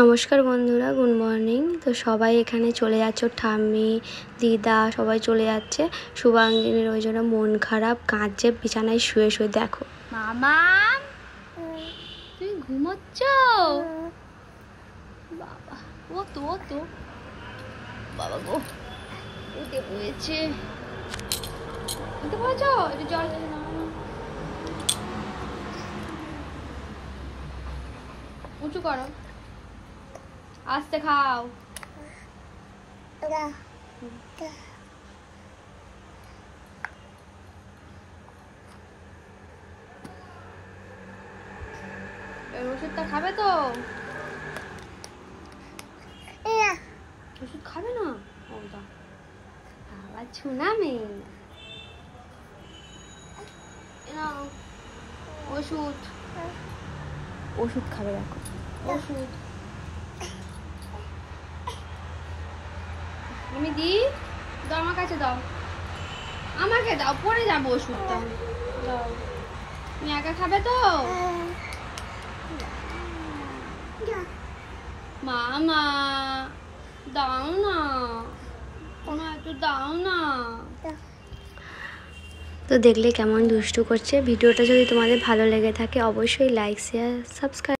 নমস্কার বন্ধুরা, good morning. তো সবাই এখানে চলে যাচ্ছে, ঠাম্মি, দিদা সবাই চলে যাচ্ছে। শুভাঙ্গিনীর ওই জন্য মন খারাপ, কাঁদছে, বিছানায় শুয়ে শুয়ে। দেখো। মামা, তুমি ঘুমোচ্ছ? বাবা, ও তো ও তো। বাবা গো, উঠে জল উঁচু করো। আস্তে খাও। এই ওষুধটা খাবে তো? ওষুধ খাবে না? ও আবার ছুনা মেয়ে ওষুধ। ওষুধ খাবে দেখো। ওষুধ। আমি দি, দাও, আমার কাছে দাও। আমাকে দাও, পরে যাব ওষুধটা। দাও। তুমি একা খাবে তো? মামা দাও না। মা একটু দাও না। তো দেখলে কেমন দুষ্টু করছে। ভিডিওটা যদি তোমাদের ভালো লেগে থাকে, অবশ্যই লাইক শেয়ার সাবস্ক্রাইব